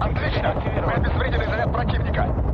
Отлично! Мы обезвредили заряд противника.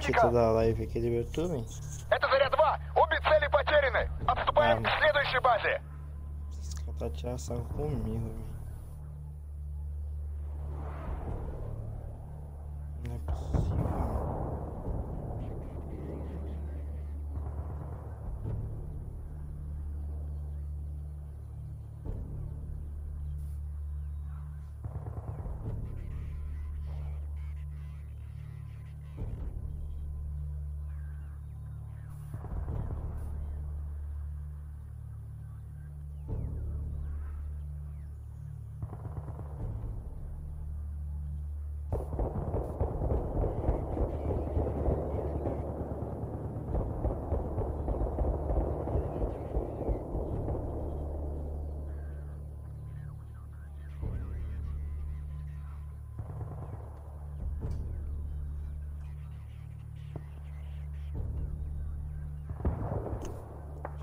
Практика. да, лайфики, ребят, Это заряд 2. Обе цели потеряны. Отступаем Ладно. к следующей базе. Кота часа умилый.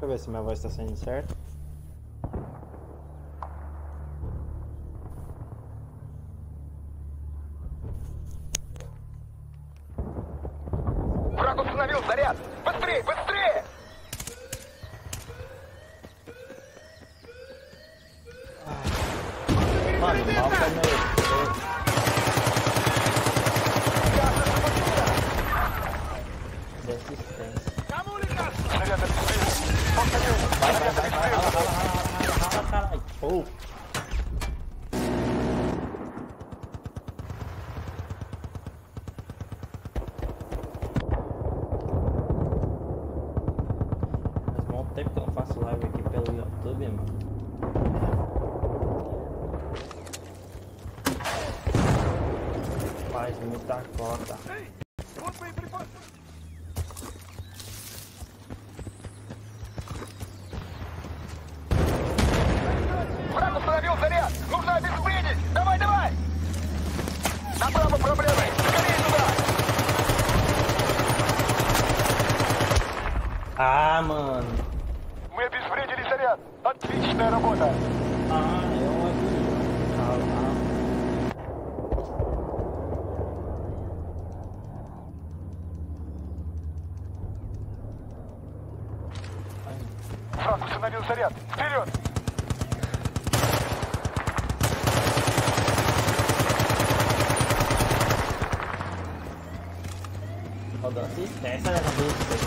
Ver se minha voz está saindo certo. 现在很多。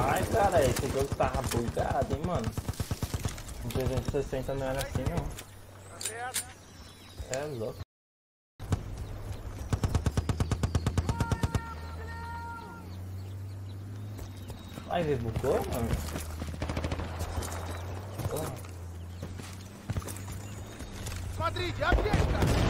Ai, cara, esse jogo tava bugado, hein, mano. Um 360 não era assim, não. É louco. Ai, ele bugou, mano? Porra. Madrid, abre aí!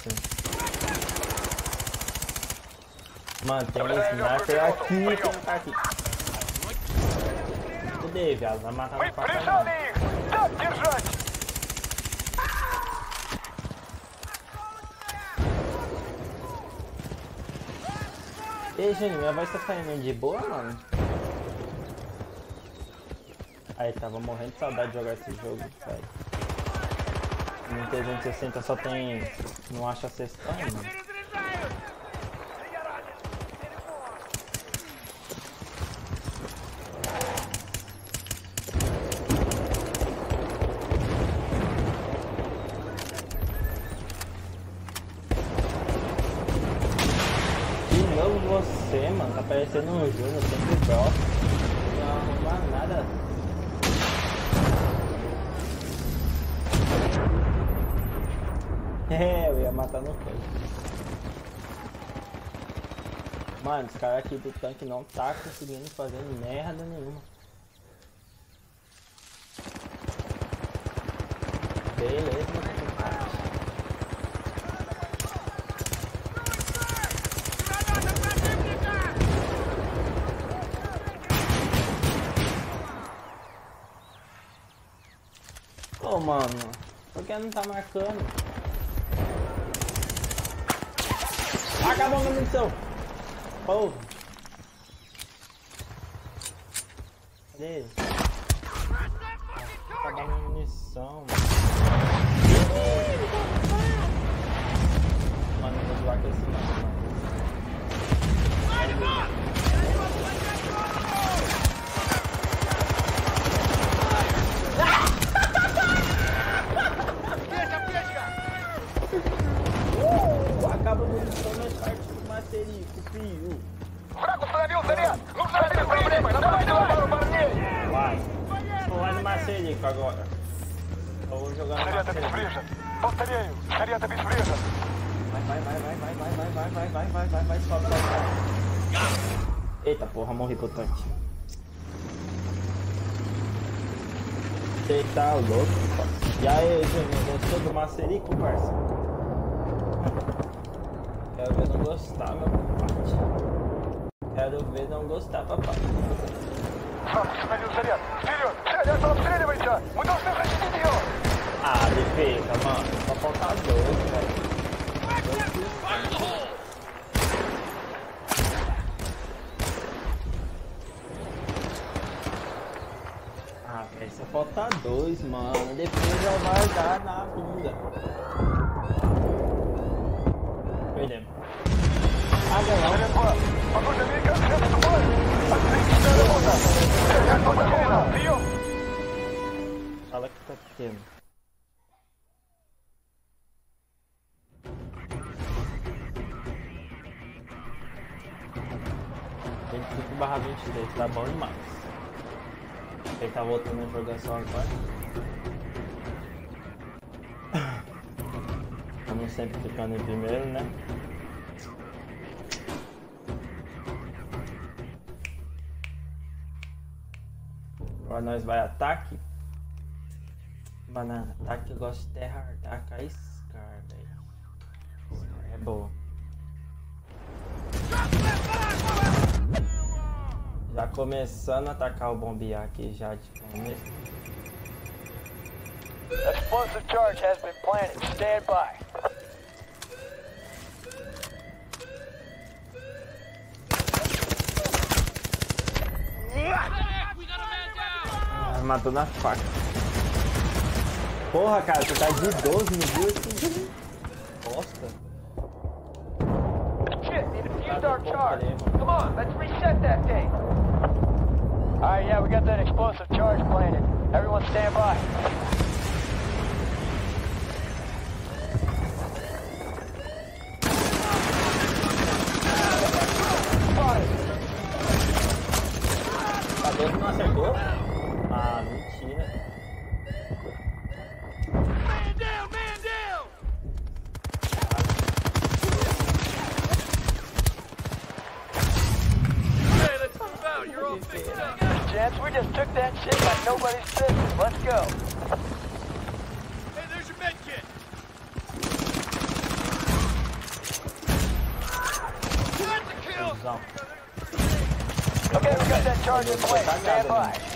assim. Mano, tem um sniper aqui e tem tá aqui. Fudei, viado. Vai matar no papai. Ei, gente, minha voz tá saindo de boa, mano? Aí, tava morrendo de saudade de jogar esse jogo, velho. No 360 só tem. Não acha a cesta ainda. Mano, os caras aqui do tanque não tá conseguindo fazer merda nenhuma. Beleza, mano. Oh, mano, por que não tá marcando? Acabou a munição! pra ouvir. Cadê ele? morrer pro tanque. Você tá louco, pô. E aí, Juninho, gostou do macerico, parceiro? Quero ver não gostar, meu papai. Quero ver não gostar, papai. Ah, defesa, mano. Só falta dois. Só falta dois, mano. Depois já vai dar na bunda. Perdemos. Ah, galera. Fala que tá pequeno. Tem que barra 23, tá bom demais. Ele tá voltando a jogar só agora. Estamos sempre ficando em primeiro, né? Agora nós vai ataque. Banana, ataque eu gosto de terra, ataque a Scar, velho. É boa. Já começando a atacar o bombear aqui já de começo. Explosive charge has been planted. Stand by. Ah, matou na faca. Porra, cara, você tá de 12 no viu esse bosta. Shit, we defused Tá our charge. Come on, let's reset that thing. Alright, yeah, we got that explosive charge planted. Everyone stand by. That shit like nobody's business. Let's go. Hey, there's your med kit. That's a kill. Okay, we got that charge in place. Stand by.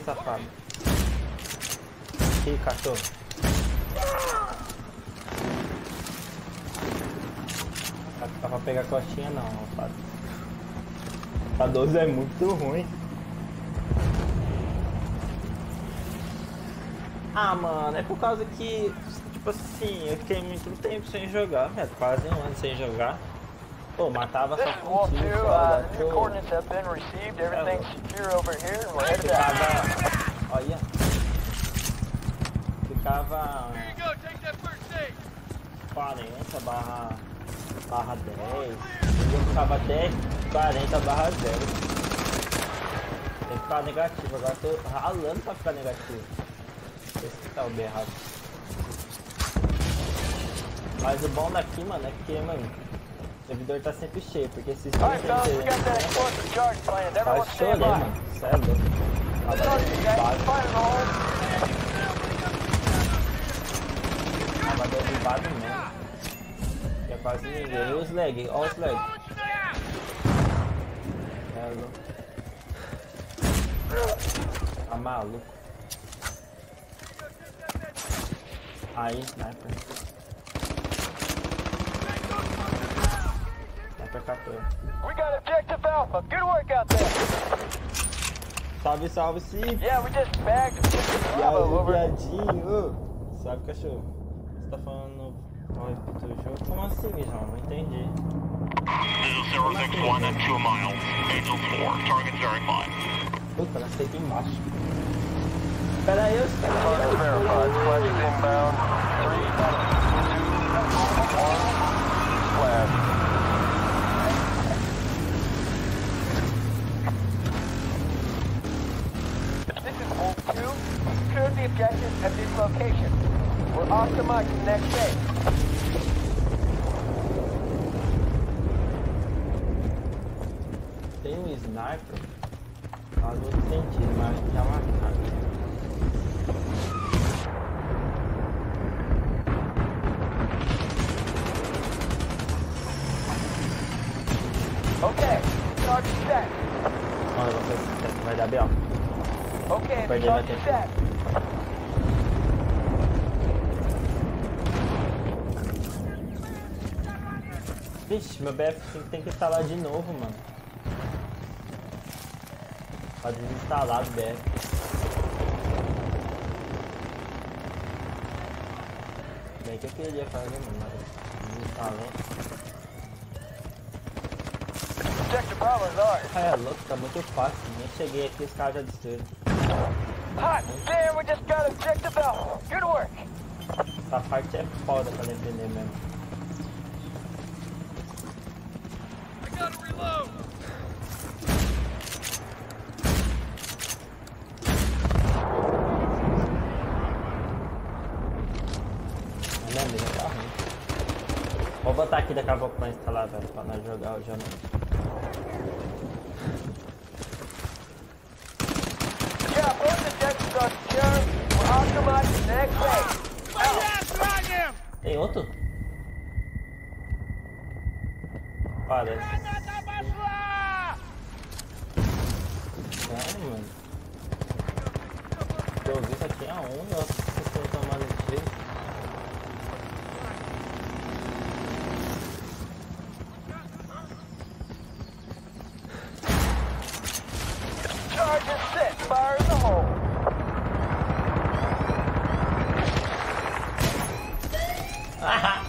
Aqui, safado. Aqui, cachorro. Não dá pra pegar coxinha não, rapaz. A 12 é muito ruim. Ah, mano, é por causa que, tipo assim, eu fiquei muito tempo sem jogar, velho. Quase um ano sem jogar. Pô, matava só com Wolf 2. tiro, Uh, secure over here, and we're headed. Ficava. Olha. Ficava Here you go. Take that first aid. 40 barra, barra 10. Eu ficava até 40 barra 0. Tem que ficar negativo. Agora tô ralando pra ficar negativo. Esse que tá o B errado. Mas o bom daqui, mano, é que, mano, servidor tá sempre cheio, porque se All right, fellas, Quase stand chorei, by. mano. Cê é louco. Tava derrubado mesmo. Tinha quase ninguém. E os lag, ó os lag. É louco. Tá maluco. Aí, sniper. Sniper 14. We got objective Alpha. Good work out there. Salve, salve, Cif! Yeah, we just bagged objective E Bravo. Over. viadinho? Salve, cachorro. Você tá falando do jogo? Como assim, João? Não entendi. This is 061 at 2 miles. Angels 4. Target verified. Puta, ela sei aqui embaixo. Pera aí, os caras. Target verified. Flash is inbound. Three, two, one. Flash. Objectives at this location. We're off the mark the next day. Tem um sniper. Faz outro sentido, mas acho que já mataram. Okay, target set. Olha, vai dar B.O. Okay, Perdi target set. Vixe, meu BF tem que instalar de novo, mano. Tá desinstalado o BF. Bem que eu queria fazer, mano, mas ours. Ah, é louco, tá muito fácil. Nem cheguei aqui, os caras já destruíram. Hot damn, we just got objective Alpha. Good work. Essa parte é foda pra defender mesmo. I gotta reload! Mas não, mesmo tá ruim. Vou botar aqui daqui a pouco pra instalar, velho, pra nós jogar o jogo. Yeah, both objectives are secure. We're off the mark to the next phase. Tem outro? Parece. Sério, mano. Eu vi só tinha um, eu acho que vocês estão tomando tiro. Charge is set. Fire in the hole.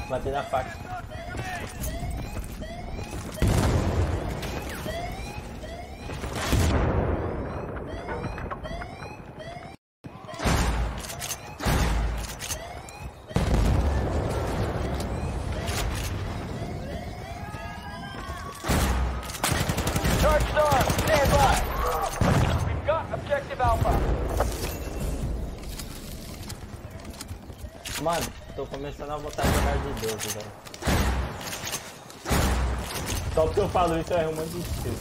Batei na faca. Charge star, stand by. We've got objective Alpha. Mano, tô começando a voltar a jogar de 12, velho. Só porque eu falo isso é um monte de tiro.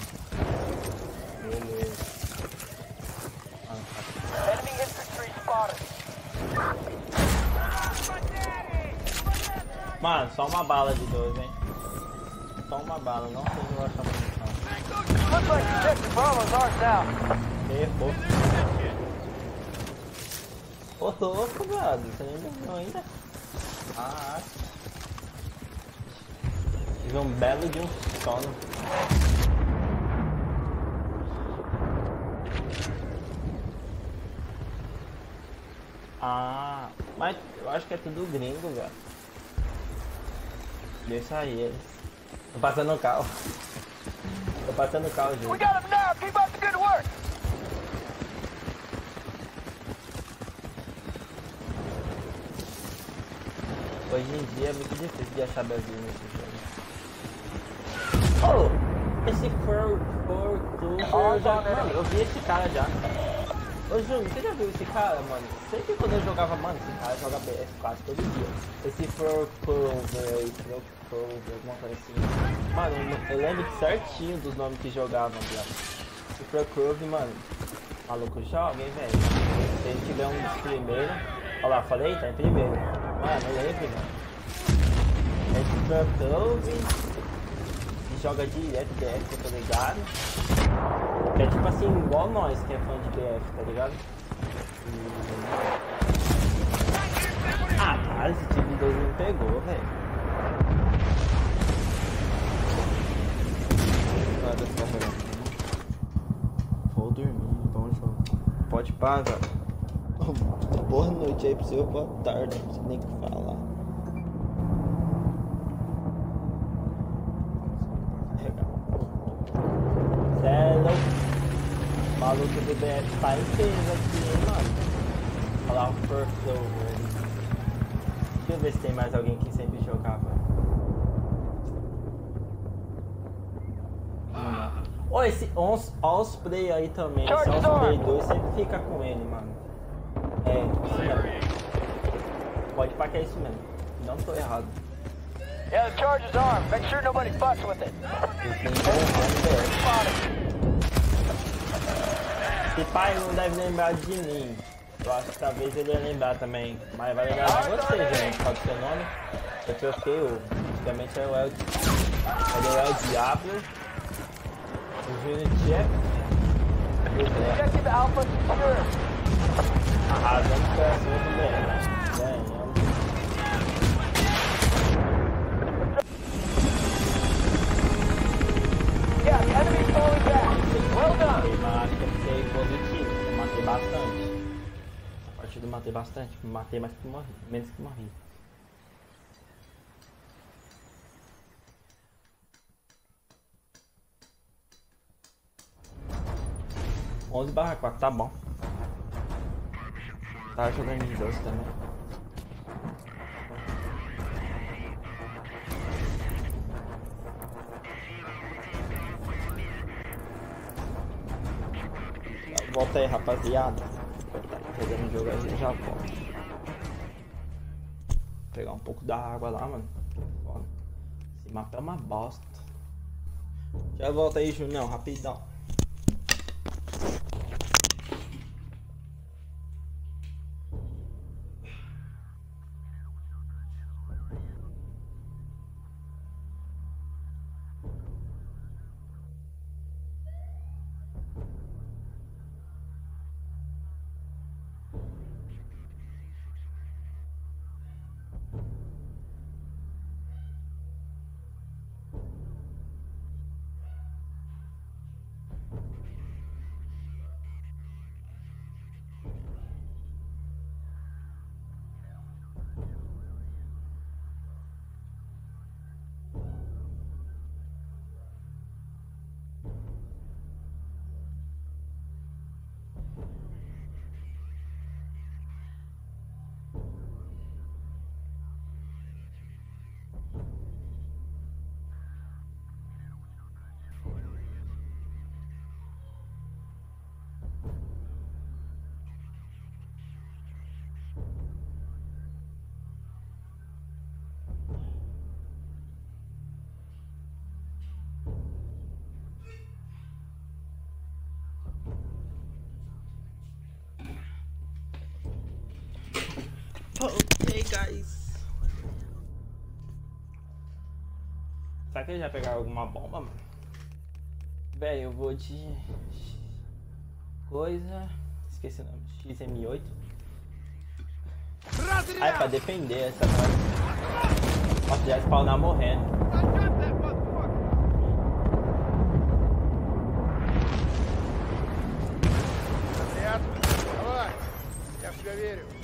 Beleza. Enemy infantry spotted. Mano, só uma bala de 12, hein? Só uma bala, não sei se eu vou achar munição. Errou. Ô louco, brother. Você nem dormiu ainda? Ah, Tive um belo de um sono. Ah, mas eu acho que é tudo gringo, velho. Deixa aí eles. Tô passando o carro. Tô passando o carro, We gente. got him now. Keep up the good work. Hoje em dia é muito difícil de achar Brasil nesse jogo. Oh! Esse for, for tu, eu já, mano, eu vi esse cara já. Ô Júnior, você já viu esse cara, mano? Sempre quando eu jogava, mano, esse cara joga BF4 todo dia. Esse Fro Clover, alguma coisa assim. Mano, eu- lembro certinho dos nomes que jogavam, viado. Esse Fro Clover, mano, maluco joga, hein, velho? Se ele tiver um dos primeiros. Olha lá, falei? Tá em primeiro. Mano, eu lembro, mano. Esse Fro Clover. que joga direto BF, tô ligado. É tipo assim, igual nós que é fã de BF, tá ligado? Ah, cara, esse time 2 não pegou, velho. Vou dormir, bom jogo. Pode pagar. Boa noite aí pro seu, boa tarde, não sei nem o que falar. Cê é louco. O maluco do BF tá inteiro aqui, hein, mano. Olha lá o Furflow, velho. Deixa eu ver se tem mais alguém que sempre jogava. Ô, esse Ons, Osprey aí também, esse Charge Osprey on. 2 sempre fica com ele, mano. É, isso mesmo. Pode pá que é isso mesmo. Não tô errado. Yeah, the charge is armed. Make sure nobody fucks with it. Esse é Esse pai não deve lembrar de mim. Eu acho que talvez ele ia lembrar também. Mas vai lembrar de você, gente. Que é o seu nome? Eu troquei o. Antigamente era o El. Era o Diablo. O Júnior Jeff. E o. Arrasando o coração do BR. Ganhamos. Yeah, enemy falling back. Well done. Bastante. Essa partida eu matei bastante. Matei mais que morri. Menos que morri. Onze barra quatro, tá bom. Tava jogando de doce também. Volta aí, rapaziada. Tá jogando o jogo já volto. Pegar um pouco da água lá, mano. Esse mapa é uma bosta. Já volta aí, Junião, rapidão. Será que eles já pegaram alguma bomba, mano? Véi, eu vou de. Coisa. Esqueci o nome. XM8. Ah, é pra defender essa coisa. Nossa, já spawnar morrendo. I got that motherfucker! Понятно. Давай. Я в тебя верю.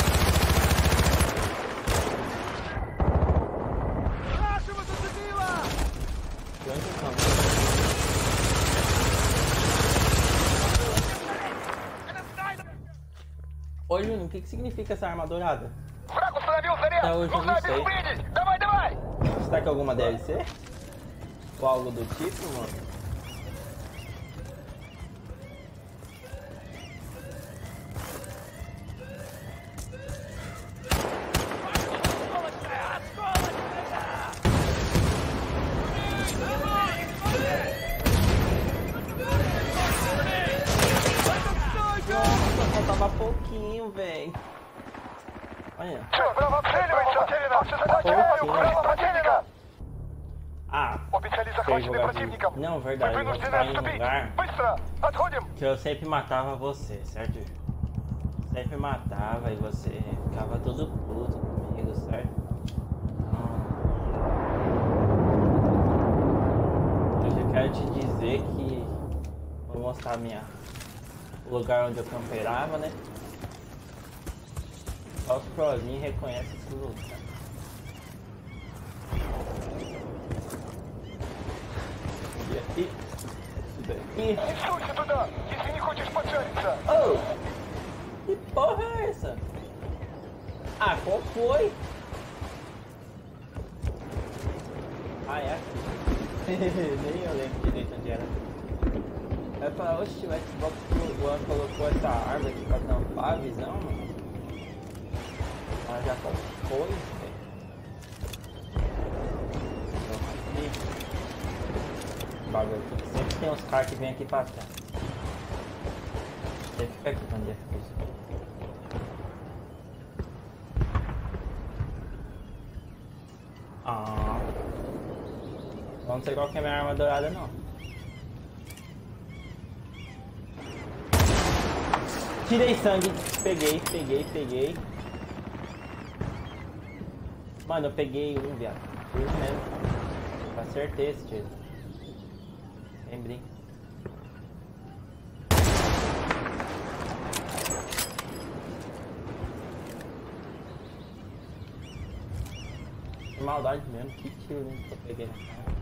Ô Júnior, o que, que significa essa arma dourada? Fraco sabe o. Dá mais, dá mais! Será que é alguma DLC? Ou algo do tipo, mano? Que eu sempre matava você, certo? Sempre matava e você ficava todo puto comigo, certo? Então, eu já quero te dizer que vou mostrar minha o lugar onde eu camperava, né? Só os prozinhos reconhecem esse lugar. E aqui, isso daqui. Qual foi? Ah, é aqui. Nem eu lembro direito onde era. Eu falei, oxe, o Xbox One colocou essa arma aqui pra tampar a visão, mano. Ela já tá foi, velho. Bagulho aqui. Sempre tem uns caras que vêm aqui pra trás. Você fica aqui quando é isso. Ah. Não sei qual que é a minha arma dourada não. Tirei sangue, peguei, peguei, peguei. Mano, eu peguei um, viado. Um mesmo. Acertei esse tiro. Que maldade mesmo, que tiro né, que eu peguei na cara.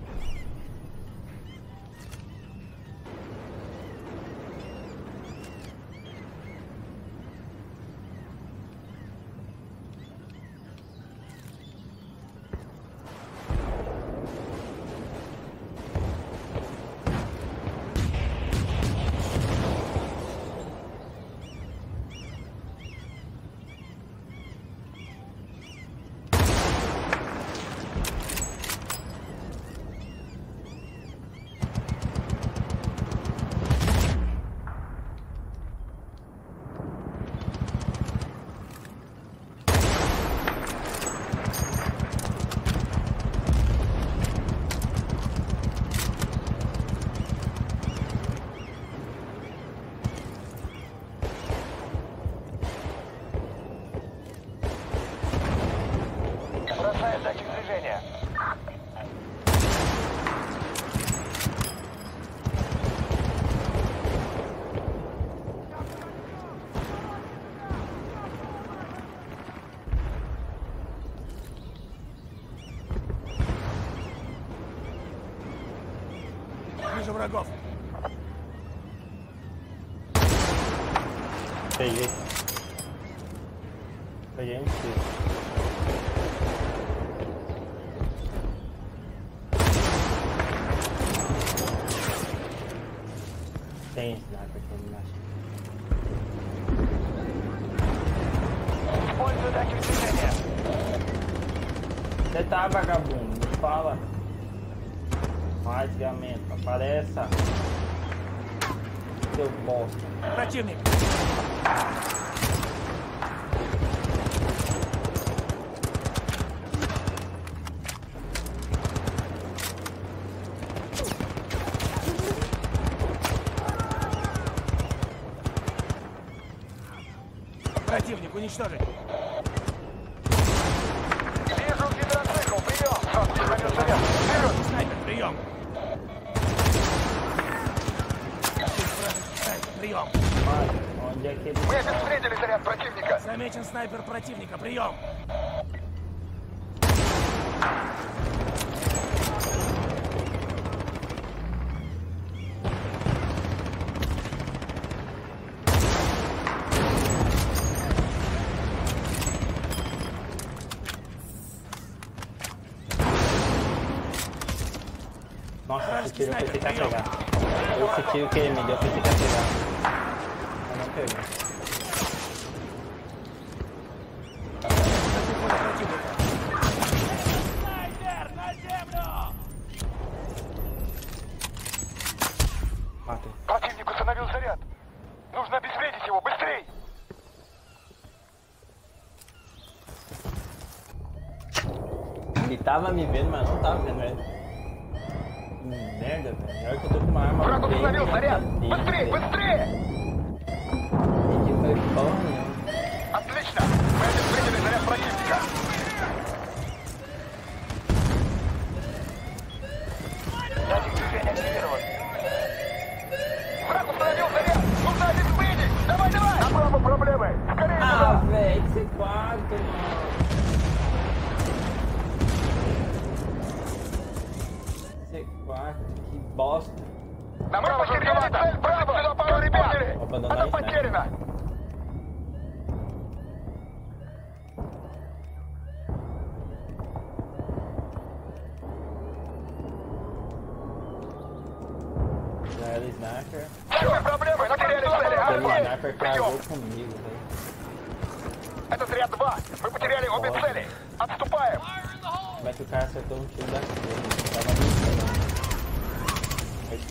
Você tá vagabundo, me fala. Rasgamento, apareça. Seu bosta. Противник. Противник уничтожить. tiro que sí te pega. Esse tiro que é melhor que te pegar. Mas não pegou. Противник установил заряд. Нужно обезвредить его, быстрей! Ele tava me vendo, mano.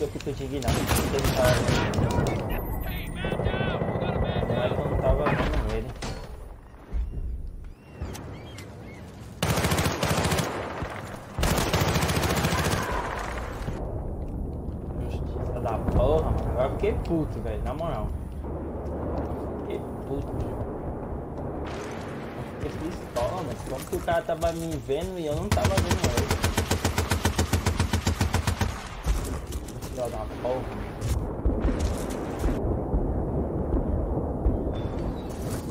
Eu fico indignado. porque ele tava- Não é que eu não tava vendo ele. Justiça da porra, mano. Agora fiquei puto, velho. Na moral. Fiquei puto. Eu fiquei pistola, mas como que o cara tava me vendo e eu não tava vendo ele? Da porra.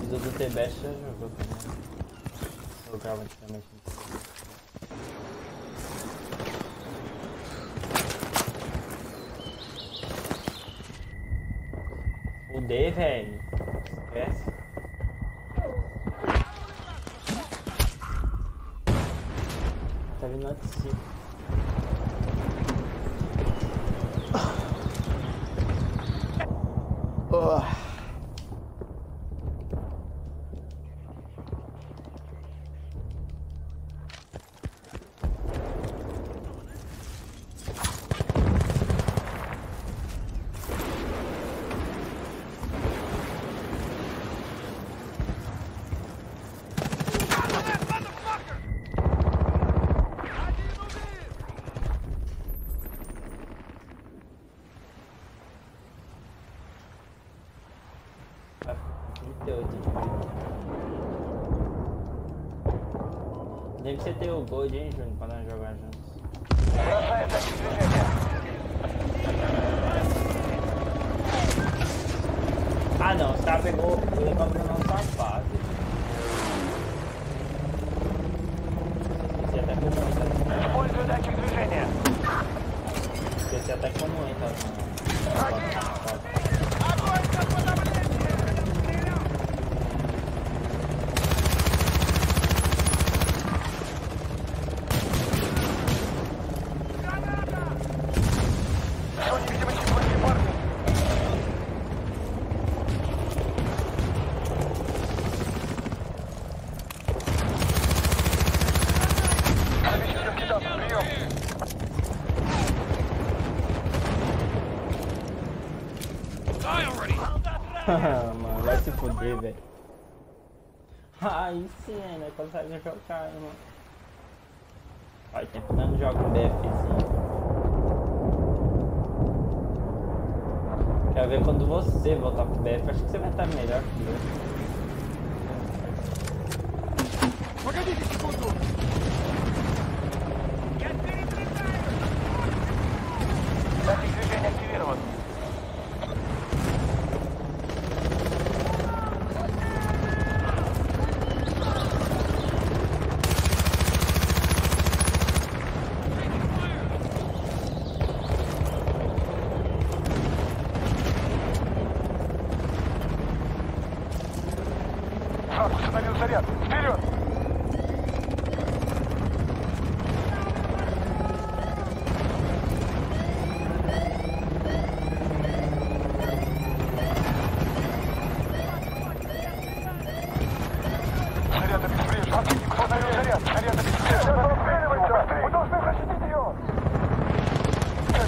Fiz o do T-Best já jogou também. Jogava antigamente. Fudei, velho. Esquece. Tá vindo lá de cima. Oh. Vai ficar 38 de vida meteu o gold, hein, Júnior, pra nós jogar juntos. Ah não, os caras pegou o helicóptero não tá fácil. Esqueci até como entra. Esqueci até como entra. Consegue jogar, mano. Faz tempo não jogo um BFzinho. Quero ver quando você voltar pro BF, acho que você vai estar melhor que eu.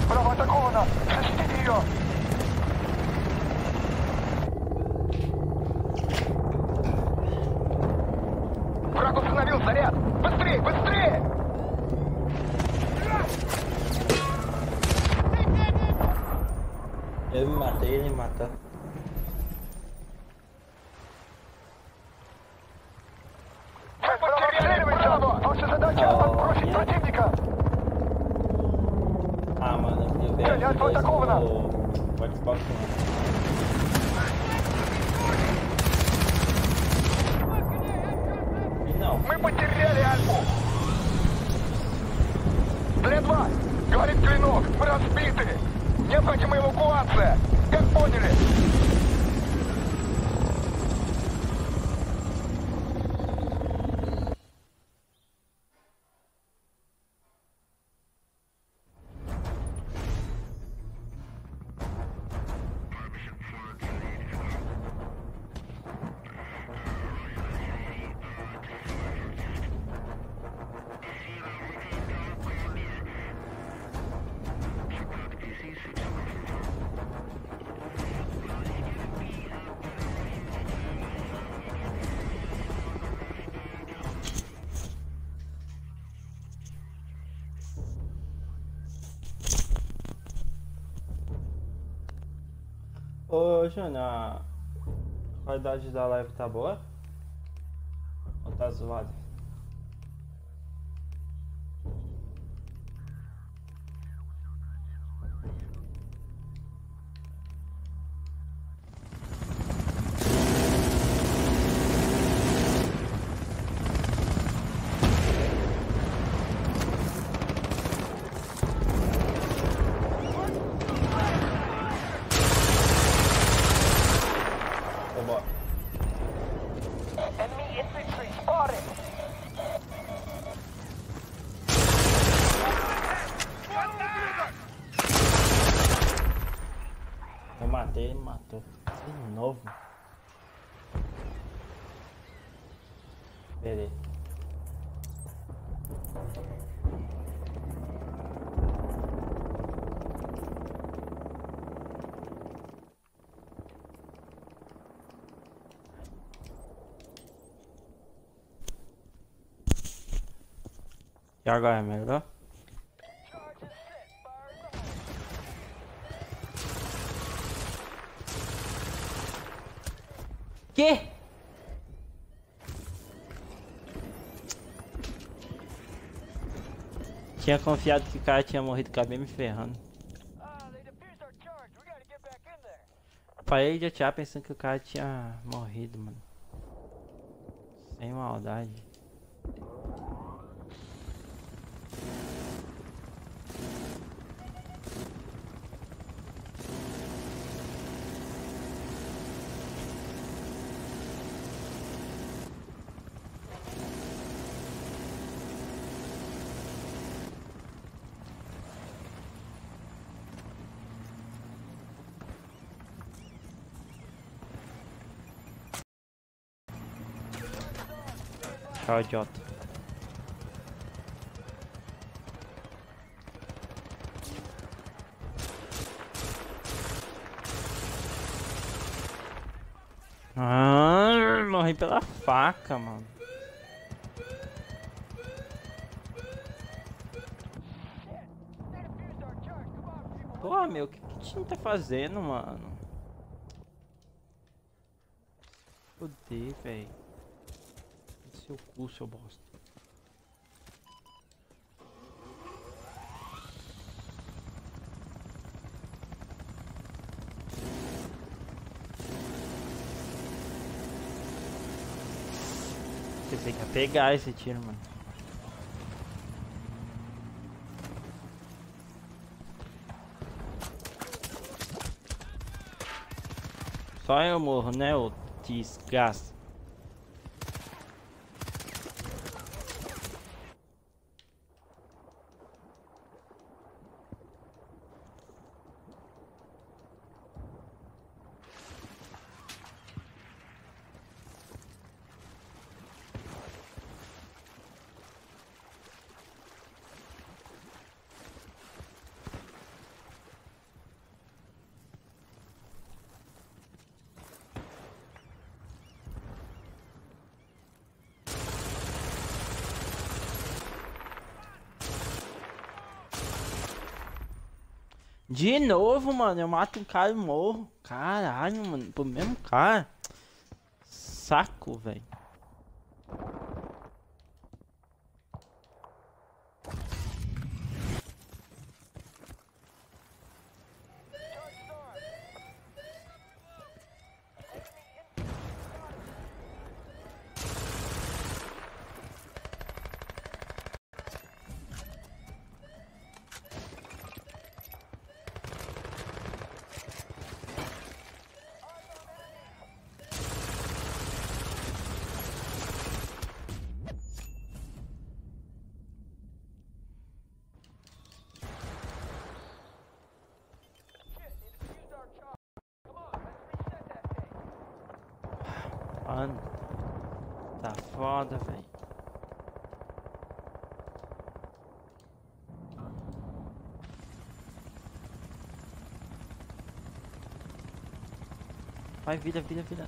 Браво атакована! Защитите ее! Júnior, a qualidade da live tá boa? Beleza. E agora é melhor? Que? Tinha confiado que o cara tinha morrido, acabei me ferrando. Parei de atirar pensando que o cara tinha morrido, mano. Sem maldade. Tchau, idiota. Ah, morri pela faca, mano. Pô, meu, o que, que o time tá fazendo, mano? Fudei, velho. Seu cu, seu bosta. Pensei que pegar esse tiro, mano. Só eu morro, né, ô desgraça. De novo, mano, eu mato um cara e morro. Caralho, mano, pro mesmo cara. Saco, velho. Mano, tá foda, velho. Vai, vida, vida, vida.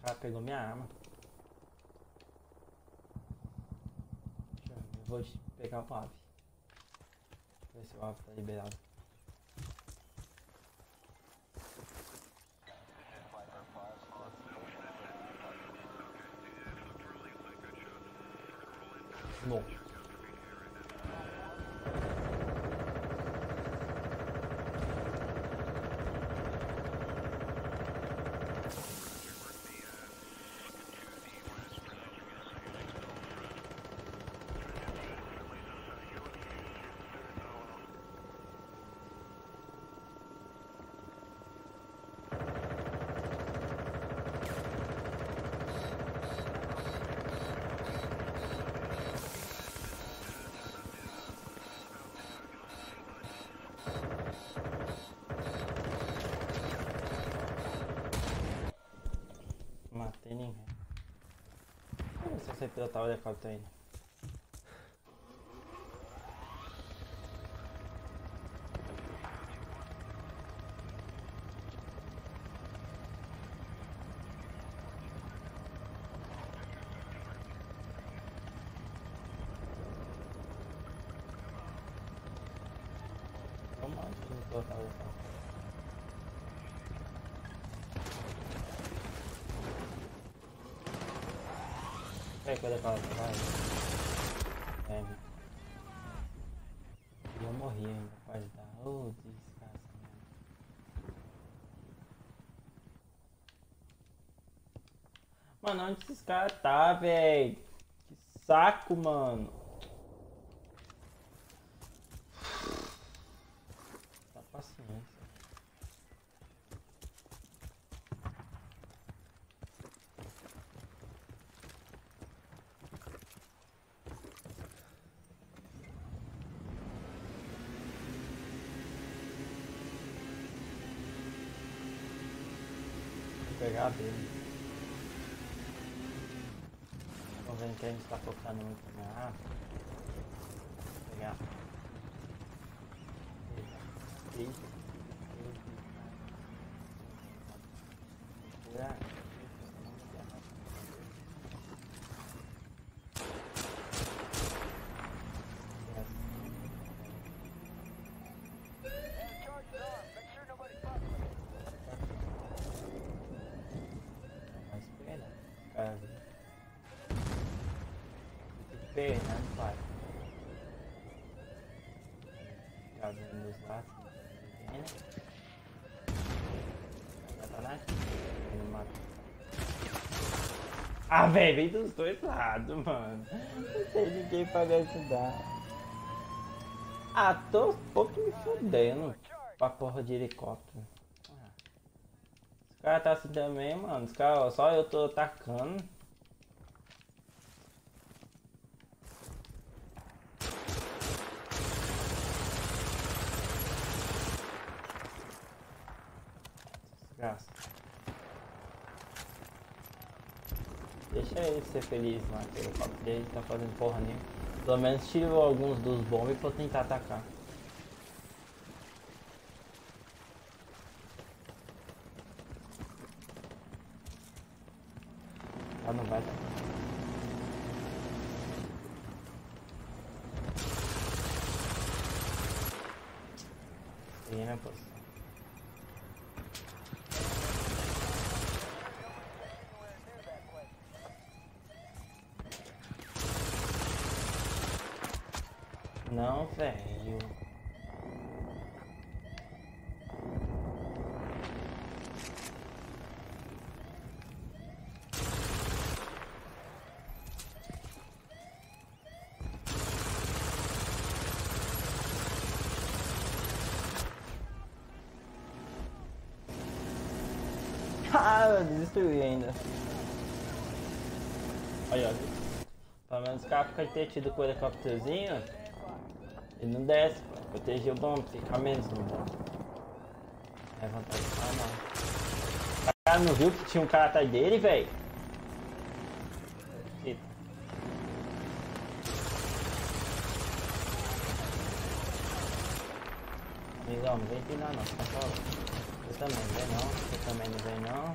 O cara pegou minha arma. Eu vou pegar o ave. Ver se o ave tá liberado. Não. Ninguém. Eu ver se você pilotar o helicóptero ainda. Vamos lá, deixa eu pilotar o helicóptero. Coisa pra vai. É, eu morri ainda, pode dar. Ô, desgraça, mano. Mano, onde esses caras tá, véi? Que saco, mano. Tá paciência. Vou pegar dele. Tô vendo que a gente tá focando muito na. Vou pegar. Eita. Mas pena, cara. Pena, não vai. Ficar vendo os lados, ninguém, né? Já tá lá? Ele mata. Ah, velho, vem dos dois lados, mano. Não tem ninguém pra me ajudar. Ah, tô um pouco me fudendo pra porra de helicóptero. Ah. Os caras tá assim também, mano. Os caras, só eu tô atacando. Desgraça. Deixa ele ser feliz lá, que o helicóptero dele tá fazendo porra nenhuma. Pelo menos tirou alguns dos bombes pra tentar atacar. Não, velho. Ah, eu ainda. Olha, pelo menos cá cara fica ter tido com o. Não desce, pô. Proteger o bombe, fica menos no bombe. É vantagem. Ah, não. O cara não viu que tinha um cara atrás dele, velho? Amigão, não vem empinar não, fica só. Você também não vem não, você também não vem não.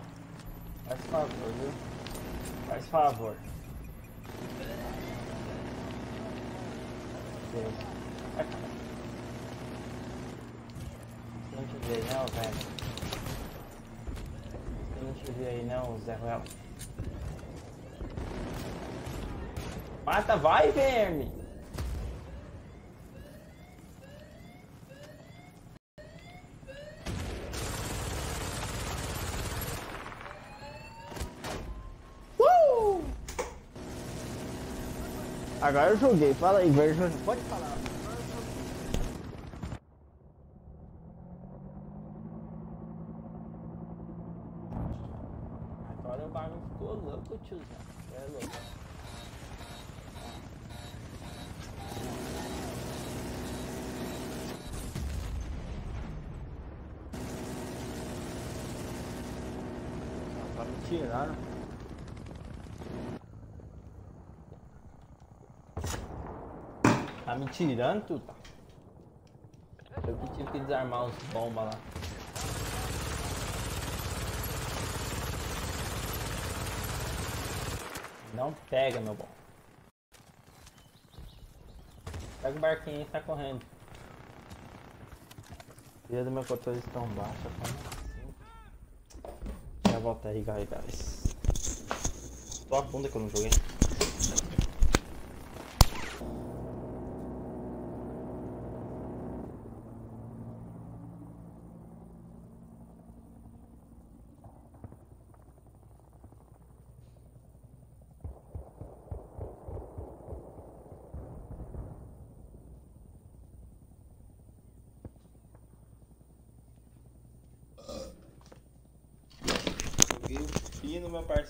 Faz favor, viu? Faz favor. Deus. Vai, cara. Se não te ver não, velho. Se não te ver aí não, Zé Ruela. Mata, vai, verme! Uh! Agora eu joguei, fala aí, version. Pode falar. Agora o bagulho ficou louco, tiozão. É louco. Tá tirando. Tá me tirando, tu? Eu que tive que desarmar os bombas lá. Não pega, meu bom. Pega o barquinho e tá correndo. Os do meu controle estão baixos? Já volta aí, guys. Tô a bunda que eu não. Joguei o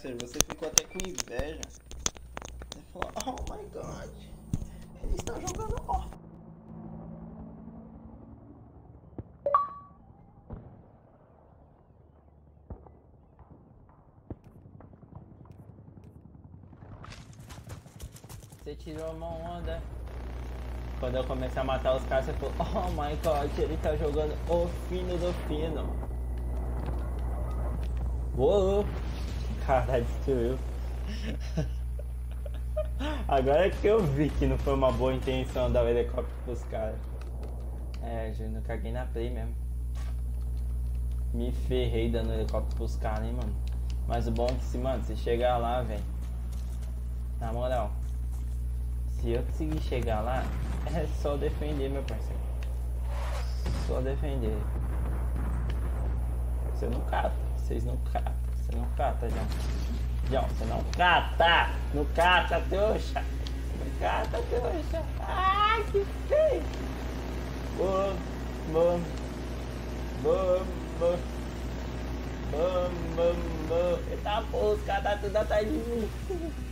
parceiro. Você ficou até com inveja. Você falou, oh my god. Eles estão jogando ó. Você tirou uma onda. Quando eu comecei a matar os caras, você falou, oh my god, ele tá jogando o fino do fino. Uou! Caralho, destruiu. Agora é que eu vi que não foi uma boa intenção dar o helicóptero pros caras. É, Júnior, caguei na play mesmo. Me ferrei dando helicóptero pros caras, hein, mano. Mas o bom é que se, mano, se chegar lá, velho. Na moral. Se eu conseguir chegar lá, é só defender, meu parceiro. Só defender. Você não cata, vocês não catam. Você não cata, João. João, você não cata! Não cata, trouxa! Não cata, trouxa! Ai, que feio! Bom, bom, bom, bom. Bom, bom, bom. Eita porra, os caras tá tudo atrás de mim.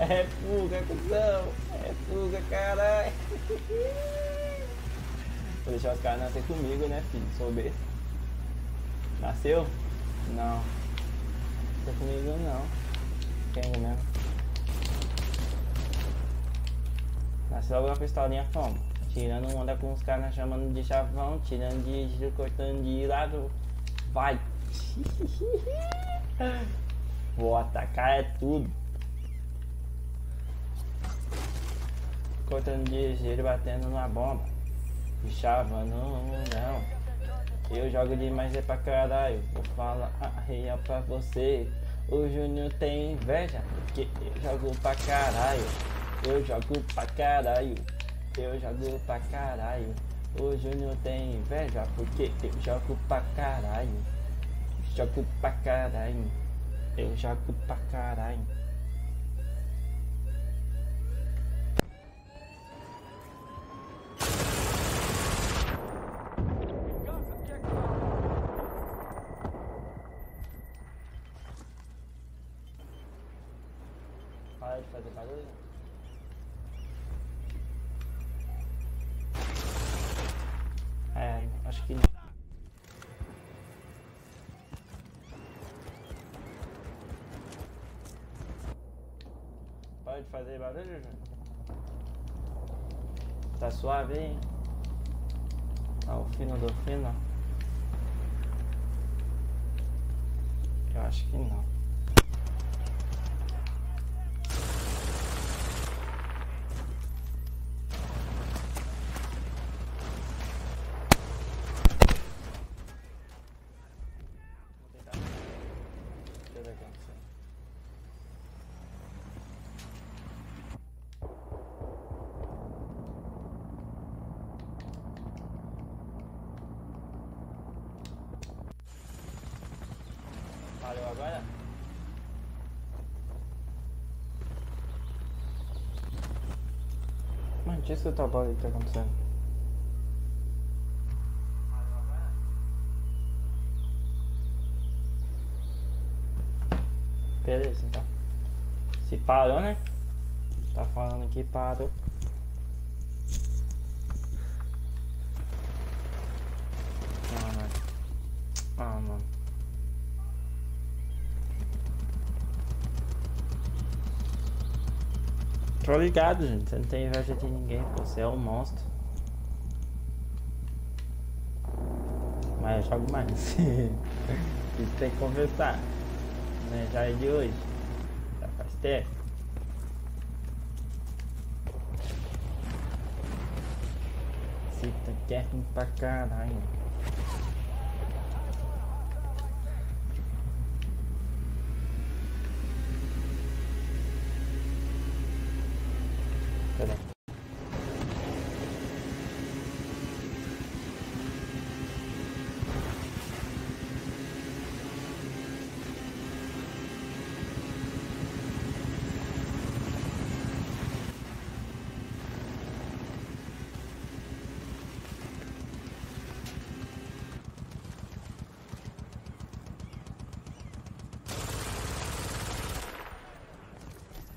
É fuga, cuzão. É fuga, caralho. Vou deixar os caras nascer comigo, né, filho? Sou besta. Nasceu? Não. Nasceu comigo, não. Quem mesmo? Nasceu logo a pistolinha como? Tirando onda com os caras chamando de chavão, tirando de giro, cortando de lado. Vai! Vou atacar é tudo. Cortando de giro, batendo na bomba. Chavando, não. Eu jogo demais é pra caralho. Vou falar real pra você. O Júnior tem inveja porque eu jogo pra caralho. Eu jogo pra caralho. Eu jogo pra caralho. O Júnior tem inveja porque eu jogo pra caralho. Jogo pra caralho. Eu jogo pra caralho. Fazer barulho? É, acho que não. Pode fazer barulho, Júnior? Tá suave aí? Tá o fino do fino? Eu acho que não. Vou tentar. Deixa eu ver o que aconteceu. Valeu agora? Escutar a bola que tá acontecendo. Beleza, então. Se parou, né? Tá falando que parou. Tô ligado, gente. Você não tem inveja de ninguém. Você é um monstro. Mas eu jogo mais. Isso tem que conversar. Né? Já é de hoje. Já faz tempo. Você tá quieto pra caralho. Pera aí.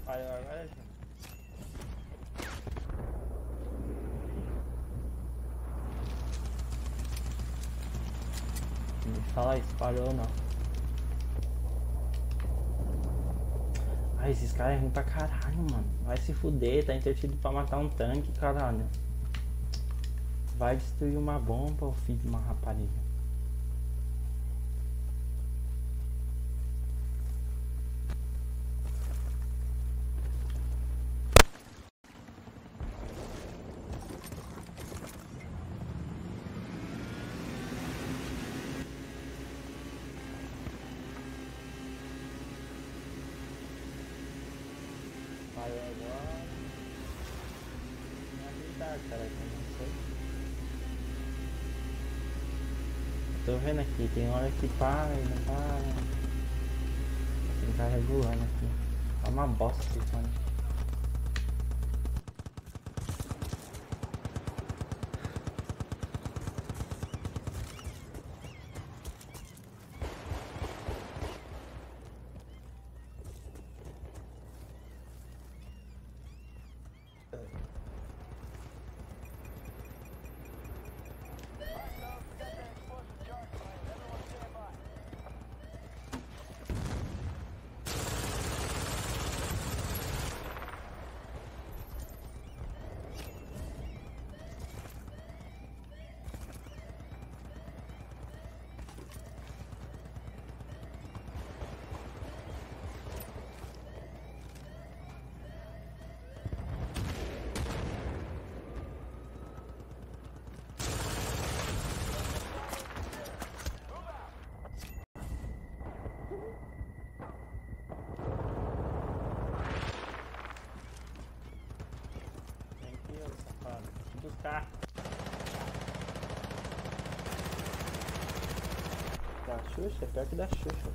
Valeu agora, gente. Não me parou ou não. Ai, esses caras é ruim pra caralho, mano. Vai se fuder, tá entretido pra matar um tanque, caralho. Vai destruir uma bomba, o filho de uma rapariga. Valeu agora. Minha habilidade, cara, que eu não sei. Aqui, tem hora que para e não para. Tem que tá regulando aqui. É uma bosta esse fone. Tem que ir, safado. Buscar. Da Xuxa? Pior que da Xuxa.